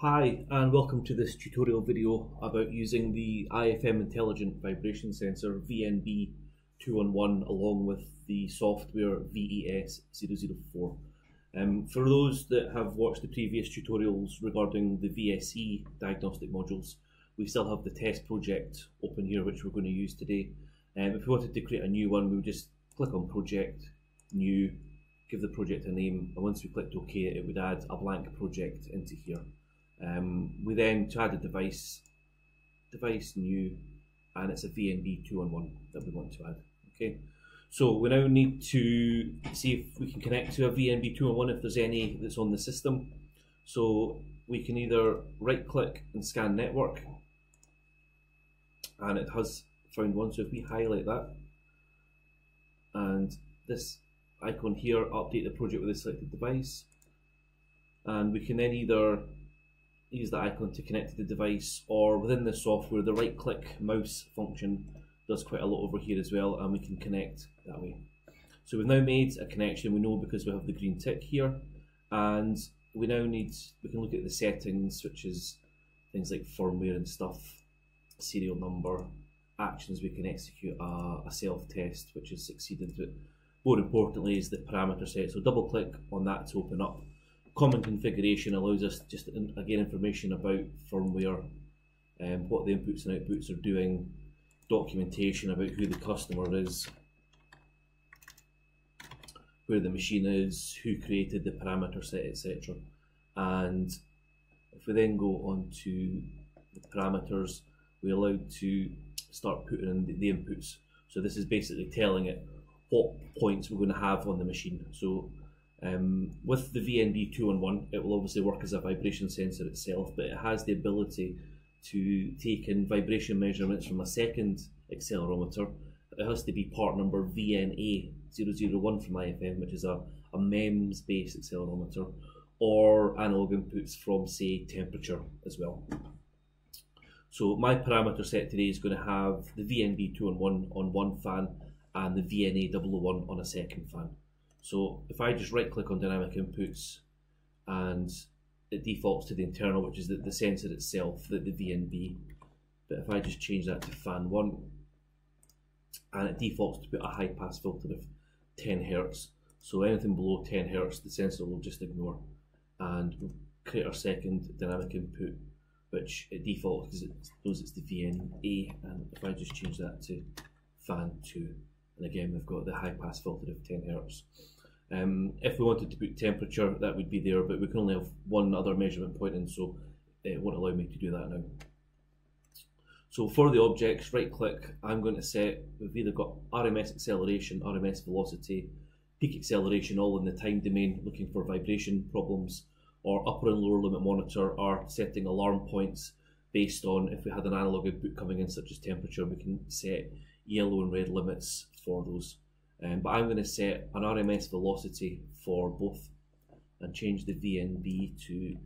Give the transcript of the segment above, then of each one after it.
Hi and welcome to this tutorial video about using the IFM Intelligent Vibration Sensor VNB211 along with the software VES004. Um, for those that have watched the previous tutorials regarding the VSE diagnostic modules, we still have the test project open here which we're going to use today. Um, if we wanted to create a new one, we would just click on project, new, give the project a name, and once we clicked OK, it would add a blank project into here. Um, we then to add a device, device new, and it's a VNB 211 that we want to add. Okay, so we now need to see if we can connect to a VNB 211 if there's any that's on the system. So we can either right click and scan network, and it has found one. So if we highlight that, and this icon here, update the project with the selected device, and we can then either use the icon to connect to the device or within the software the right click mouse function does quite a lot over here as well and we can connect that way. So we've now made a connection we know because we have the green tick here and we now need we can look at the settings which is things like firmware and stuff serial number actions we can execute a, a self-test which has succeeded but more importantly is the parameter set so double click on that to open up common configuration allows us just again information about firmware, um, what the inputs and outputs are doing, documentation about who the customer is, where the machine is, who created the parameter set, etc. And if we then go on to the parameters, we're allowed to start putting in the, the inputs. So this is basically telling it what points we're going to have on the machine. So um, with the VNB 211, it will obviously work as a vibration sensor itself, but it has the ability to take in vibration measurements from a second accelerometer. It has to be part number VNA001 from IFM, which is a, a MEMS based accelerometer, or analog inputs from, say, temperature as well. So my parameter set today is going to have the VNB 211 on one on one fan and the VNA001 on a second fan. So if I just right click on dynamic inputs and it defaults to the internal, which is the, the sensor itself, the, the VNB. But if I just change that to fan one, and it defaults to put a high pass filter of 10 hertz. So anything below 10 hertz, the sensor will just ignore. And we'll create our second dynamic input, which it defaults because it knows it's the VNA. And if I just change that to fan two, and again, we've got the high pass filter of 10 hertz. Um, if we wanted to put temperature, that would be there, but we can only have one other measurement point in, so it won't allow me to do that now. So for the objects, right click, I'm going to set, we've either got RMS acceleration, RMS velocity, peak acceleration all in the time domain, looking for vibration problems, or upper and lower limit monitor are setting alarm points based on if we had an analog input coming in such as temperature, we can set yellow and red limits for those. Um, but I'm going to set an RMS velocity for both and change the VNB to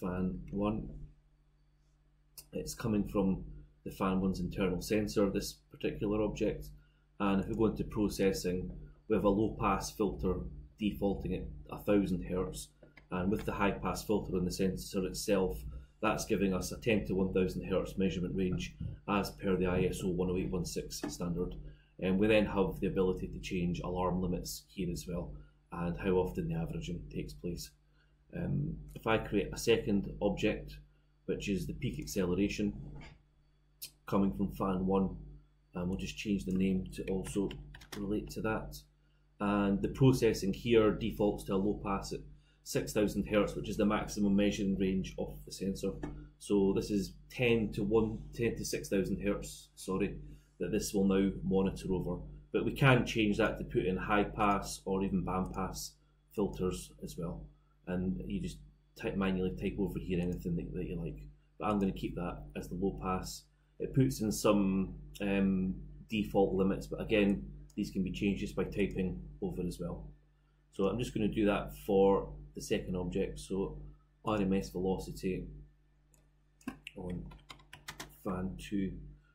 fan 1. It's coming from the fan 1's internal sensor, this particular object. And if we go into processing, we have a low pass filter defaulting at 1000 Hz. And with the high pass filter on the sensor itself, that's giving us a 10 to 1000 Hz measurement range as per the ISO 10816 standard. And we then have the ability to change alarm limits here as well and how often the averaging takes place. Um, if I create a second object, which is the peak acceleration coming from fan 1, and we'll just change the name to also relate to that. And the processing here defaults to a low pass at 6000 Hz, which is the maximum measuring range of the sensor. So this is 10 to 1, 10 to 6000 Hz, sorry that this will now monitor over. But we can change that to put in high pass or even band pass filters as well. And you just type manually type over here anything that, that you like. But I'm going to keep that as the low pass. It puts in some um, default limits, but again, these can be changed just by typing over as well. So I'm just going to do that for the second object. So RMS velocity on fan 2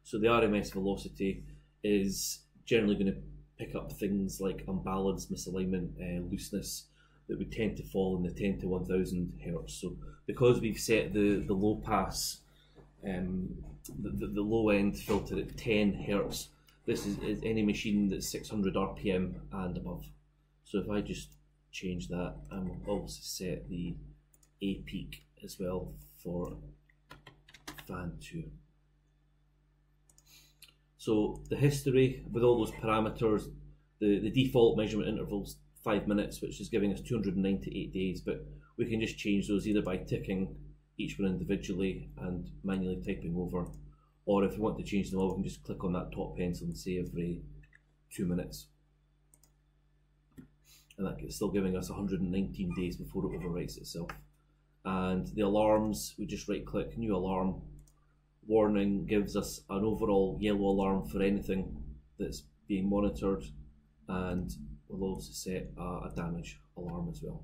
so the RMS velocity is generally going to pick up things like unbalance, misalignment, uh, looseness, that would tend to fall in the 10 to 1000 hertz. So because we've set the, the low pass, um, the, the, the, low end filter at 10 hertz, this is, is any machine that's 600 RPM and above. So if I just change that, we'll also set the A peak as well for fan 2. So the history with all those parameters, the, the default measurement intervals five minutes, which is giving us 298 days, but we can just change those either by ticking each one individually and manually typing over, or if we want to change them all, we can just click on that top pencil and say every two minutes. And that is still giving us 119 days before it overwrites itself. And the alarms, we just right click, new alarm, warning gives us an overall yellow alarm for anything that's being monitored and we'll also set a, a, damage alarm as well.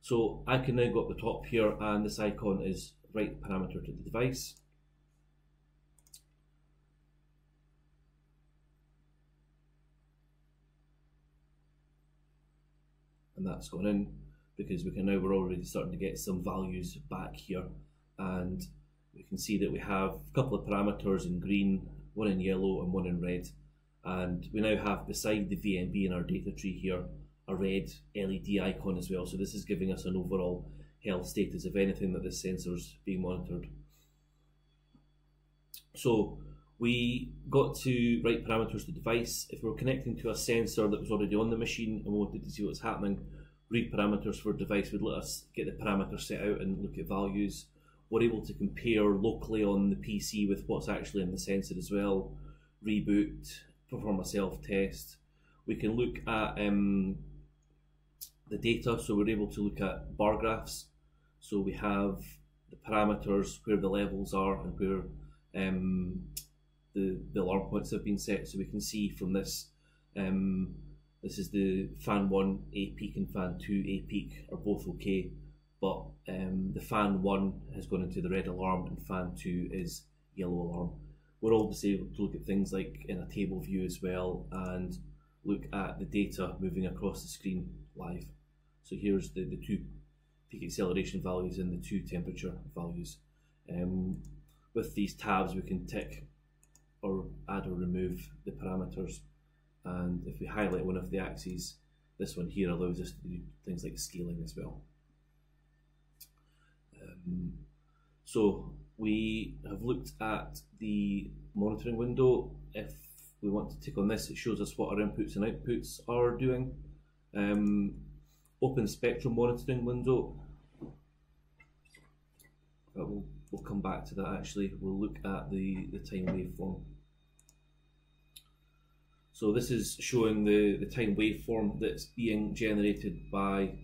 So I can now go up the top here and this icon is write parameter to the device. And that's gone in because we can now we're already starting to get some values back here and we can see that we have a couple of parameters in green, one in yellow and one in red. And we now have beside the VNB in our data tree here, a red LED icon as well. So this is giving us an overall health status of anything that this sensor's being monitored. So we got to write parameters to the device. If we are connecting to a sensor that was already on the machine and wanted to see what's happening, read parameters for a device would let us get the parameter set out and look at values we're able to compare locally on the PC with what's actually in the sensor as well, reboot, perform a self test. We can look at um, the data, so we're able to look at bar graphs. So we have the parameters, where the levels are, and where um, the, the alarm points have been set. So we can see from this, um, this is the fan 1 A peak and fan 2 A peak are both okay but um, the fan one has gone into the red alarm and fan two is yellow alarm. We're obviously able to look at things like in a table view as well and look at the data moving across the screen live. So here's the, the two peak acceleration values and the two temperature values. Um, with these tabs we can tick or add or remove the parameters and if we highlight one of the axes this one here allows us to do things like scaling as well. So we have looked at the monitoring window. If we want to tick on this, it shows us what our inputs and outputs are doing. Um, open spectrum monitoring window. Uh, we'll, we'll come back to that actually. We'll look at the, the time waveform. So this is showing the, the time waveform that's being generated by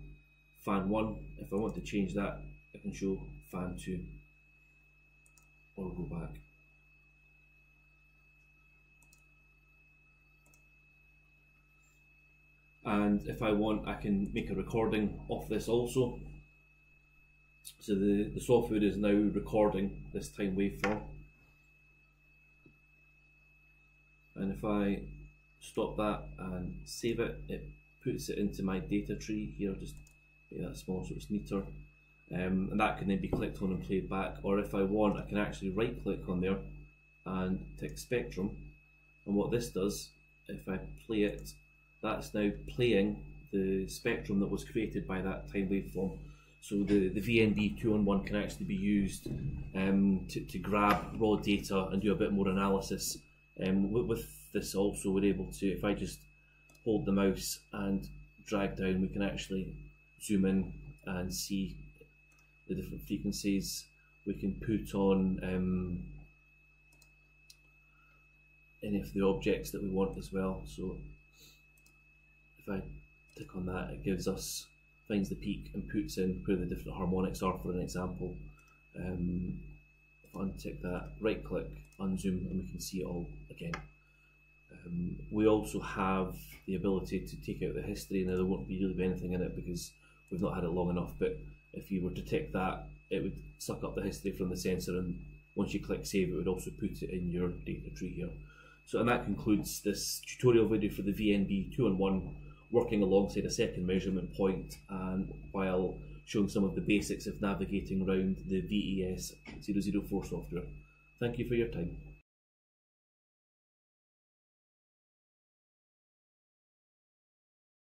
fan 1. If I want to change that, I can show fan 2 or go back. And if I want, I can make a recording of this also. So the, the software is now recording this time waveform. And if I stop that and save it, it puts it into my data tree here, just make that small so it's neater um, and that can then be clicked on and played back. Or if I want I can actually right click on there and tick spectrum. And what this does if I play it that's now playing the spectrum that was created by that time waveform. So the, the VNB 211 can actually be used um, to, to grab raw data and do a bit more analysis um, with, with this also. We're able to if I just hold the mouse and drag down we can actually zoom in and see the different frequencies. We can put on um, any of the objects that we want as well. So if I tick on that, it gives us finds the peak and puts in where the different harmonics are for an example. Um, if I untick that, right click, unzoom, and we can see it all again. Um, we also have the ability to take out the history. Now there won't be really anything in it because we've not had it long enough, but if you were to tick that, it would suck up the history from the sensor, and once you click save, it would also put it in your data tree here. So, and that concludes this tutorial video for the VNB 211 working alongside a second measurement point and while showing some of the basics of navigating around the VES 004 software. Thank you for your time.